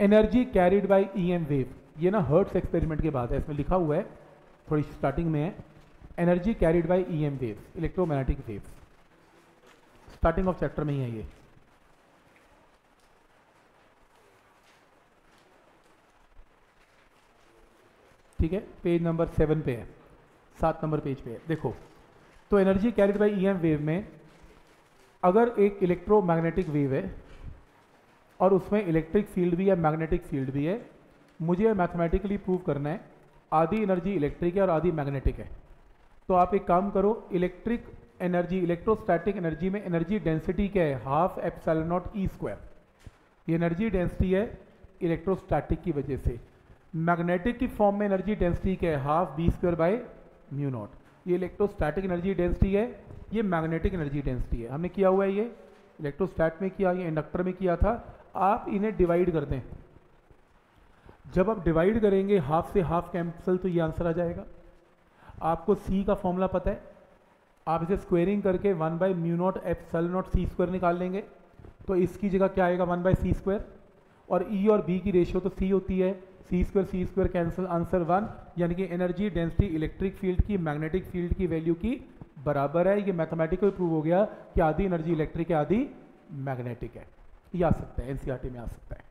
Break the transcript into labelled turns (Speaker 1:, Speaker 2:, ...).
Speaker 1: Energy carried by E M wave ना hertz experiment के बाद है, इसमें लिखा हुआ है, थोड़ी स्टार्टिंग में है energy carried by EM wave electromagnetic wave starting of chapter में ही है ये। ठीक है पेज नंबर सेवन पे है, सात नंबर पेज पे है। देखो तो energy carried by E M wave, अगर एक इलेक्ट्रोमैग्नेटिक वेव है और उसमें इलेक्ट्रिक फ़ील्ड भी है मैग्नेटिक फ़ील्ड भी है। मुझे मैथमेटिकली प्रूव करना है, आधी एनर्जी इलेक्ट्रिक है और आधी मैग्नेटिक है। तो आप एक काम करो इलेक्ट्रिक एनर्जी इलेक्ट्रोस्टैटिक एनर्जी में एनर्जी डेंसिटी क्या है? Half epsilon nought E square ये एनर्जी डेंसिटी है इलेक्ट्रोस्टैटिक की वजह से। मैग्नेटिक की फॉर्म में एनर्जी डेंसिटी क्या है? Half B square by mu nought ये इलेक्ट्रोस्टैटिक एनर्जी डेंसिटी है, ये मैग्नेटिक एनर्जी डेंसिटी है। हमने किया हुआ है ये। इलेक्ट्रोस्टैट में किया, ये इंडक्टर में किया था। आप इन्हें डिवाइड कर दें। जब आप डिवाइड करेंगे हाफ़ से हाफ़ कैंसल तो ये आंसर आ जाएगा। आपको सी का फॉर्मूला पता है। आप इसे स्क्वेयरिंग करके one by mu nought epsilon nought C square निकाल लेंगे। तो इसकी जगह क्या आएगा? वन बाई सी स्क्वायर और ई e और बी की रेशियो तो सी होती है। C square C square cancel answer one यानी कि एनर्जी डेंसिटी इलेक्ट्रिक फ़ील्ड की मैग्नेटिक फ़ील्ड की वैल्यू की बराबर है। ये मैथमेटिकल प्रूव हो गया कि आधी एनर्जी इलेक्ट्रिक है आधी मैग्नेटिक है। ये आ सकता है एनसीईआरटी में आ सकता है।